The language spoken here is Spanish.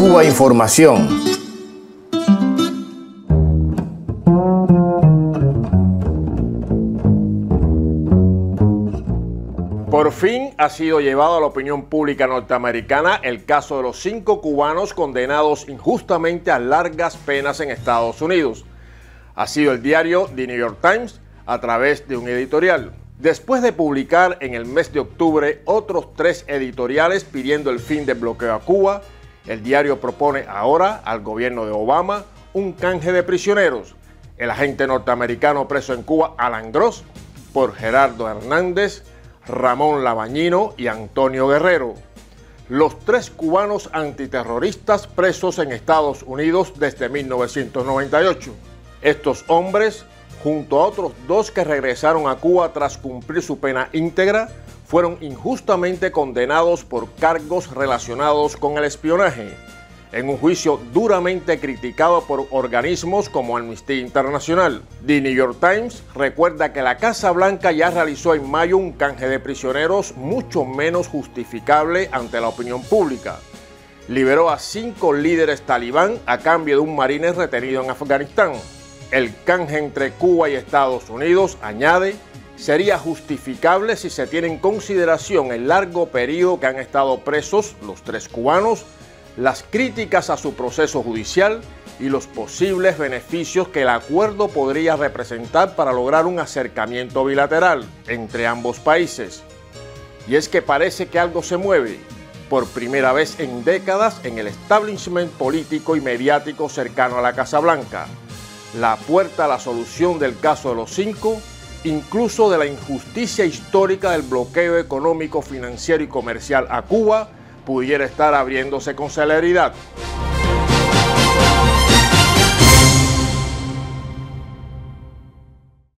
Cuba Información. Por fin ha sido llevado a la opinión pública norteamericana el caso de los cinco cubanos condenados injustamente a largas penas en Estados Unidos. Ha sido el diario The New York Times a través de un editorial. Después de publicar en el mes de octubre otros tres editoriales pidiendo el fin del bloqueo a Cuba, el diario propone ahora al gobierno de Obama un canje de prisioneros. El agente norteamericano preso en Cuba, Alan Gross, por Gerardo Hernández, Ramón Labañino y Antonio Guerrero. Los tres cubanos antiterroristas presos en Estados Unidos desde 1998. Estos hombres, junto a otros dos que regresaron a Cuba tras cumplir su pena íntegra, fueron injustamente condenados por cargos relacionados con el espionaje, en un juicio duramente criticado por organismos como Amnistía Internacional. The New York Times recuerda que la Casa Blanca ya realizó en mayo un canje de prisioneros mucho menos justificable ante la opinión pública. Liberó a cinco líderes talibán a cambio de un marine retenido en Afganistán. El canje entre Cuba y Estados Unidos, añade, sería justificable si se tiene en consideración el largo periodo que han estado presos los tres cubanos, las críticas a su proceso judicial y los posibles beneficios que el acuerdo podría representar para lograr un acercamiento bilateral entre ambos países. Y es que parece que algo se mueve, por primera vez en décadas, en el establishment político y mediático cercano a la Casa Blanca. La puerta a la solución del caso de los cinco incluso de la injusticia histórica del bloqueo económico, financiero y comercial a Cuba, pudiera estar abriéndose con celeridad.